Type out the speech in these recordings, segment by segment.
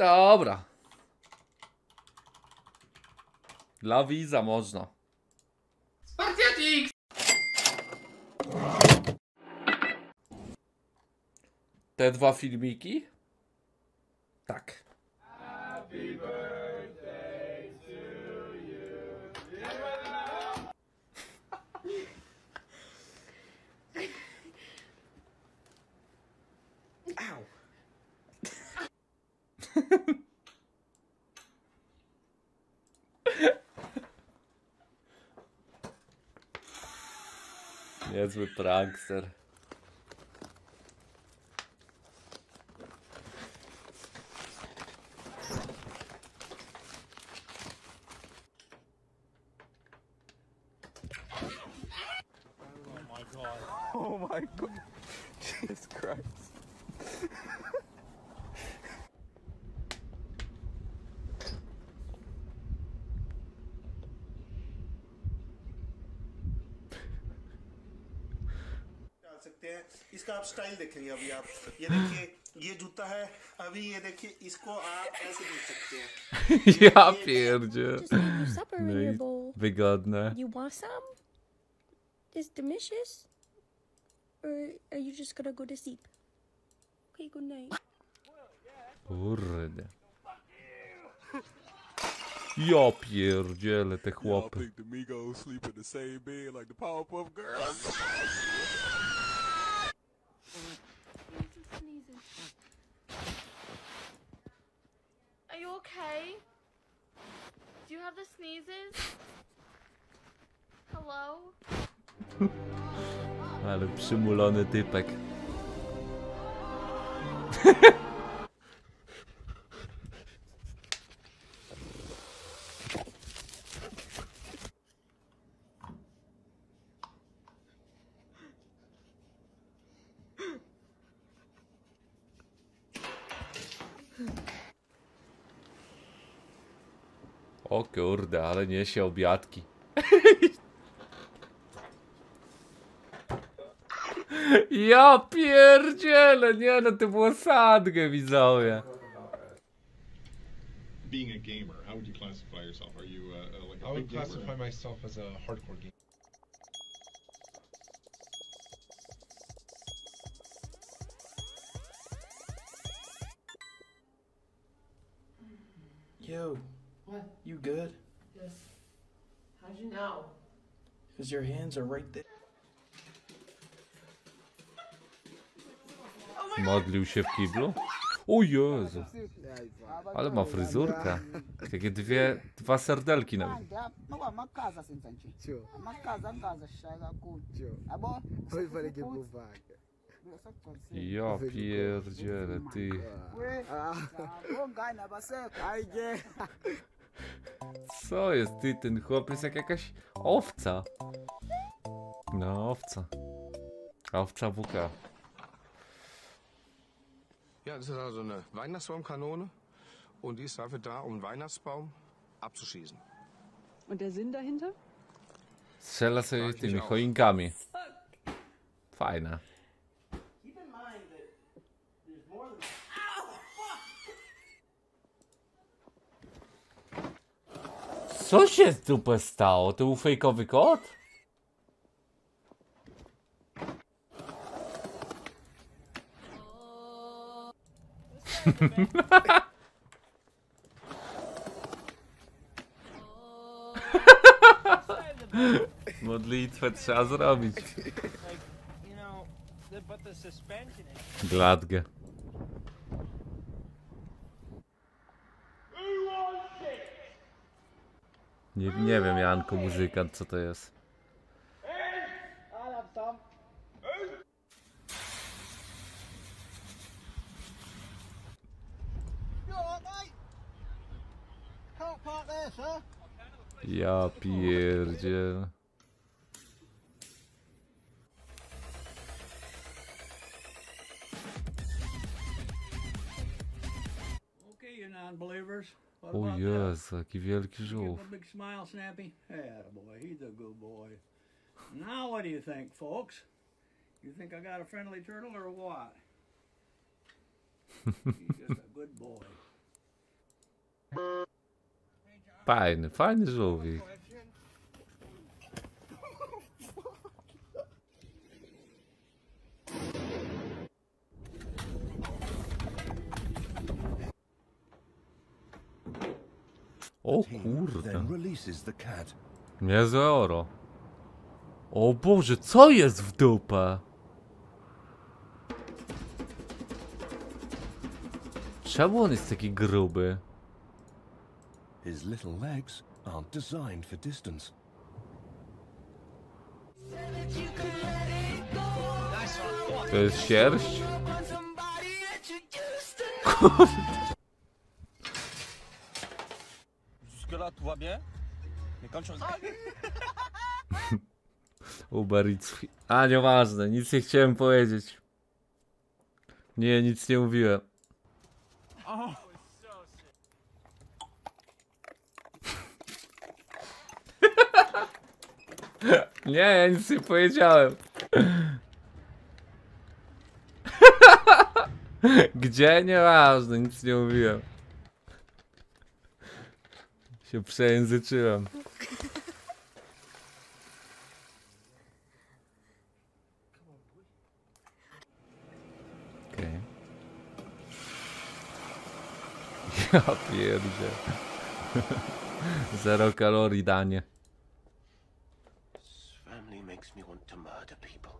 Dobra. Dla widza można. Spartiatix! Te dwa filmiki? Tak. Niezły prankster. सकते हैं इसका आप स्टाइल देखेंगे अभी आप ये देखिए ये जूता है अभी ये देखिए इसको आप ऐसे देख सकते हैं Ja pierdzie. Just leave your supper in No your i bowl. wygodne. You want some? It's delicious. Or are you just gonna go to sleep? Okay, good night. Kurde. Ja pierdzielę te chłopy. The sneezes? Hello? Ale przymulony typek. O kurde, ale niesie obiadki. Ja pierdzielę, nie no, to było sadgę widzowie. being a gamer, how would you classify yourself? Are you uh, like a I would classify myself as a hardcore gamer. Yo. What? You good? Yes. How'd you know? Because your hands are right there. Modlił się w kiblu? O Jezu. Ale ma fryzurkę. Takie dwie, dwa serdelki na amakaza sensanchi amakaza angazashaya kakhulu yabo Oyivaleke buvaga. Ja pierdzielę, ty. Co jest, ty? Ten chłop jest jak jakaś owca. No, owca. Owca WK. Ja, das ist also eine Weihnachtsbaumkanone und die ist dafür da, um einen Weihnachtsbaum abzuschießen. Und der Sinn dahinter? Strzela sobie tymi choinkami. Fajne. Co się z dupę stało? To był fejkowy kot? Modlitwę trzeba zrobić. You know, the, but the suspension is. Gladgę. Nie, nie wiem, Janko, muzykant, co to jest. I'll have Jezu, jaki wielki żółw. Fajny, fajny żółwik. O kurde. releases the cat. Niezłe oro. O Boże, co jest w dupę? Czemu on jest taki gruby? His little legs aren't designed for distance. To jest sierść? Jusque-là, tout va bien Mais quand tu. Uber Eats. A, nieważne, nic nie chciałem powiedzieć. Nie, nic nie mówiłem. Nie, ja nic nie powiedziałem. Gdzie? Nieważne, nic nie mówiłem. Się przejęzyczyłem. Okej. Ja pierdzie. Zero kalorii danie. Family makes me want to murder people.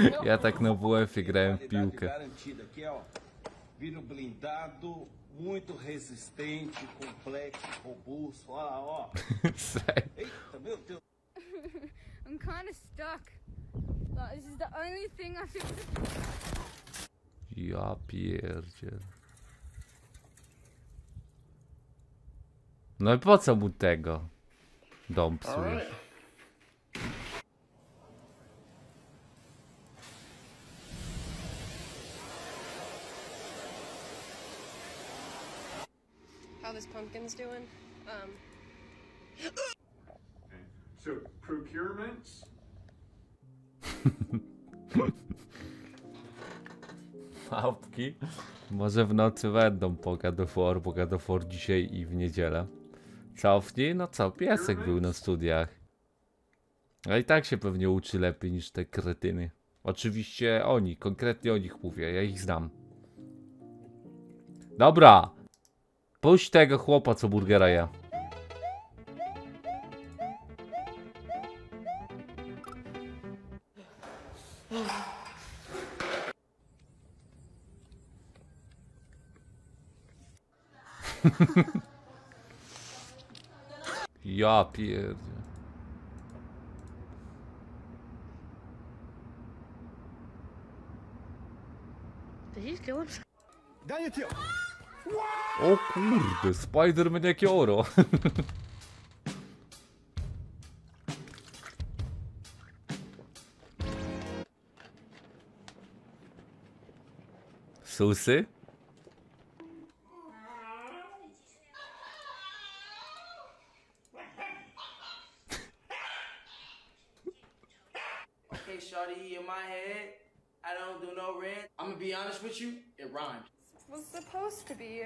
Ja tak na WF-ie grałem w piłkę. blindado, muito resistente, complexo, robusto. Olha lá, ó. Sério? Eita, meu Deus. I'm kind of stuck. This is the only thing I feel. Ja pierdzie. No i po co mu tego? Dom psujesz. How this pumpkin's doing? Um, So procurements? Małpki? Może w nocy będą po God of War, bo God of War dzisiaj i w niedzielę. Cofnij? No co, piesek był na studiach. A i tak się pewnie uczy lepiej niż te kretyny. Oczywiście oni, konkretnie o nich mówię, ja ich znam. Dobra! Puść tego chłopa, co burgera je. Ja pierdzie. did he kill himself? O kurde, Spider-Man jakie oro. Susy? Okay, Shawty, in my head, I don't do no rent. I'm gonna be honest with you, it rhymes. Was supposed to be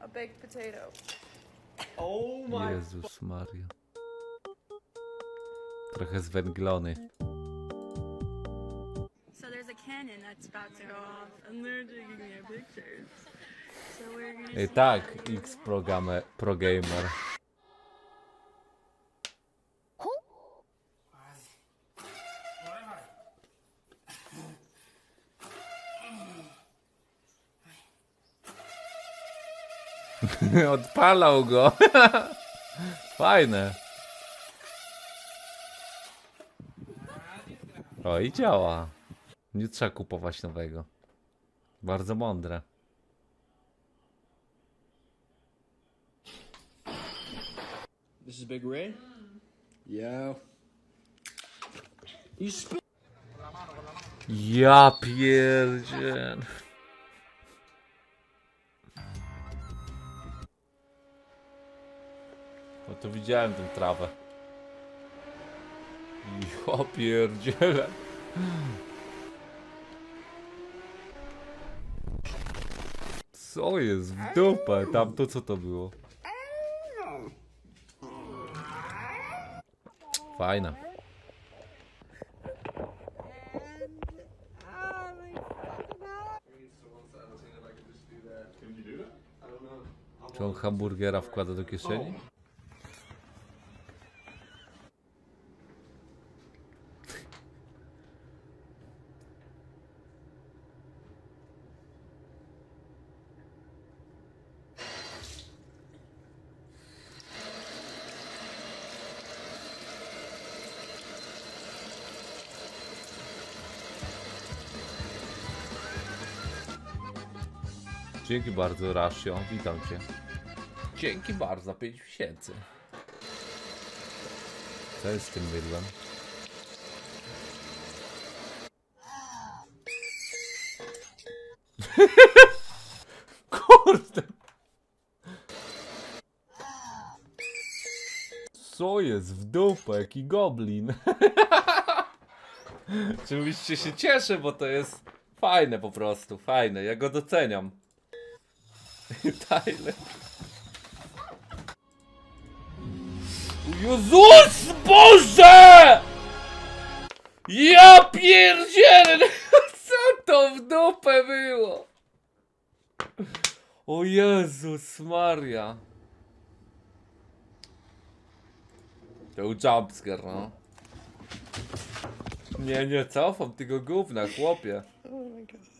a, baked potato. Oh my Jezus Maria. Trochę zwęglony. So there's a cannon that's about to go off, and they're taking their pictures. So we're gonna. I tak, X programe, pro gamer. Odpalał go. Fajne. O i działa. Nie trzeba kupować nowego. Bardzo mądre. This is Big Red? Yeah. You spit. Ja pierdziel. No to widziałem tę trawę. Ja pierdzielę. Co jest w dupę? Tam to co to było? Fajna. Czy on hamburgera wkłada do kieszeni? Dzięki bardzo, Rasio. Witam cię. Dzięki bardzo za 5 miesięcy. Co jest z tym mydłem? Kurde! Co jest w dupę? Jaki goblin? Oczywiście się cieszę, bo to jest fajne po prostu, fajne. Ja go doceniam. Tyler. Jezus Boże! Ja pierdzielę! Co to w dupę było? O Jezus Maria. To był no. Nie, nie cofam tego gówna, chłopie. Oh my god.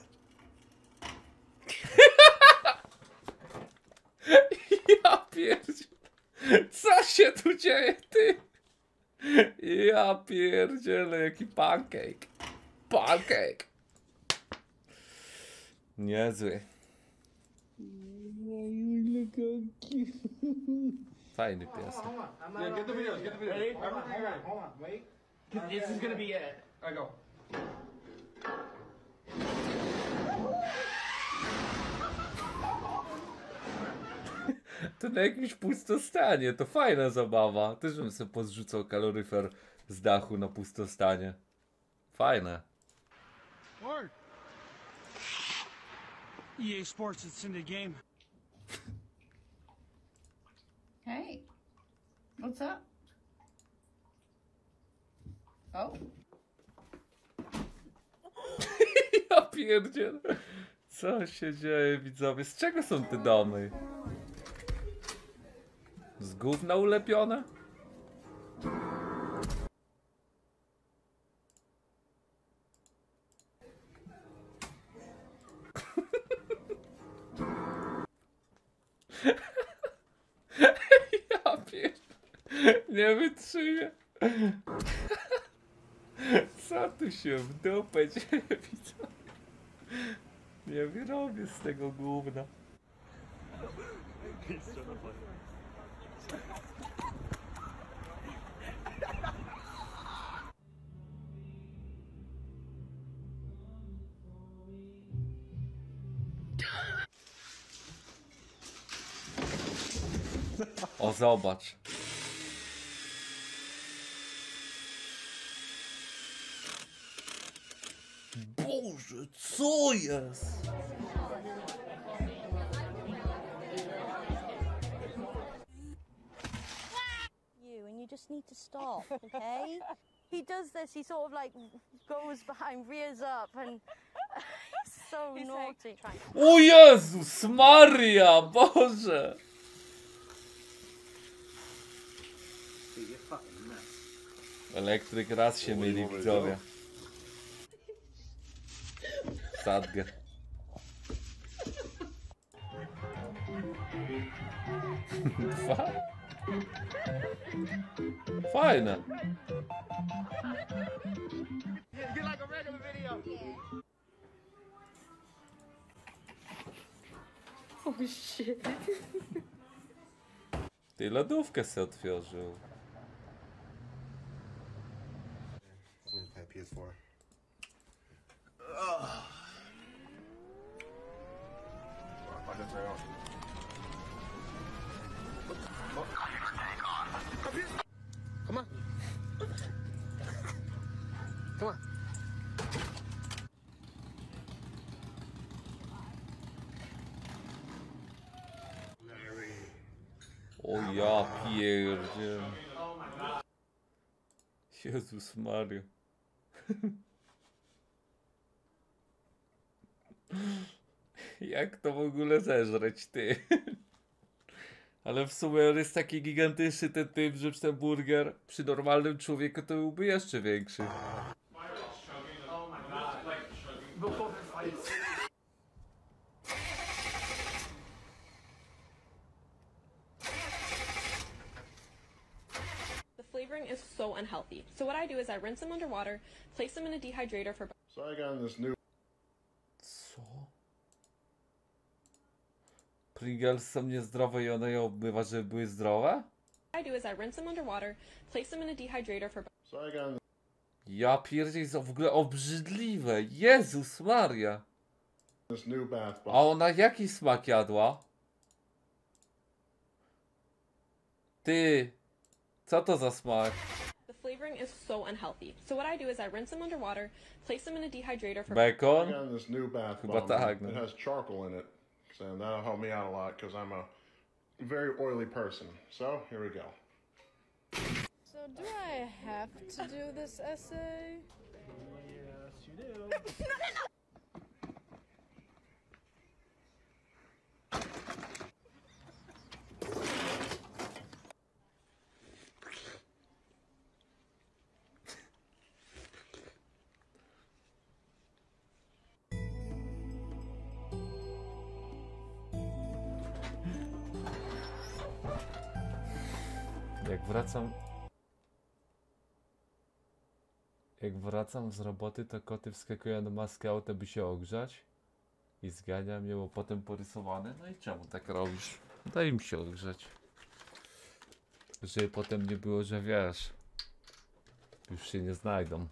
Ja pierdzielę. Co się tu dzieje, ty? Ja pierdzielę, jaki pancake. Pancake. Niezły. Fajny pies. Yeah, get the videos, get the videos. Ready? Hold on, hold on, hold on, wait. This is gonna be it. I go. To na jakimś pustostanie, to fajna zabawa. Też bym sobie pozrzucał kaloryfer z dachu na pustostanie. Fajne. Word. EA Sports, it's in the game. Hey, what's up? Oh, Ja pierdzielę. Co się dzieje, widzowie? Z czego są te domy? Gówna ulepione? Ja pier... Nie wytrzymię. Co tu się w dupę dzieje? Nie wyrobię z tego gówna. O, zobacz. Boże, co jest? Just need to stop, okay? he does this, he sort of like goes behind, rears up, and he's so naughty. O Jezus Maria, Boże! Elektryk raz się myli, widzowie. Sadgę. Fa- Fajne. Get like a regular video. Oh shit. Ty lodówkę se otworzył. PS4. Why did turn on? Come on. Come on. O ja pierdzie. Jezus Mario. Jak to w ogóle zeżreć, ty? Ale w sumie on jest taki gigantyczny ten typ, że ten burger przy normalnym człowieku to byłby jeszcze większy. The is so unhealthy. So what I do is I rinse them underwater, place them in a dehydrator for So I got this new Co? Pringles są niezdrowe i one je obmywa, żeby były zdrowe? What I do is I rinse them underwater, place them in a dehydrator for So I got Ja pierdzie jest w ogóle obrzydliwe. Jezus Maria. this new bath bomb. A ona jaki smak jadła? Ty, co to za smak? The flavoring is so unhealthy. So what I do is I rinse them underwater, place them in a dehydrator for Bacon? I got this new bath bomb. tak, no. It has charcoal in it, so that'll help me out a lot because I'm a very oily person. So here we go. So, do I have to do this essay? Yes, you do. wracam... Jak wracam z roboty, to koty wskakują na maskę auta, by się ogrzać. I zganiam je, bo potem porysowane. No i czemu tak robisz? Daj im się ogrzać. Żeby potem nie było, że wiesz... Już się nie znajdą.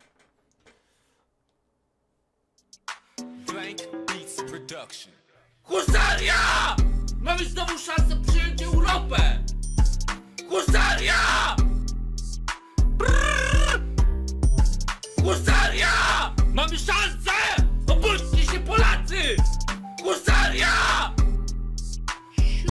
Blank Beats Production. Husaria! Mamy znowu szansę przyjąć Europę! Gustaria! Brrr! Gustaria! Mamy szansę! Obudźcie się Polacy! Gustaria!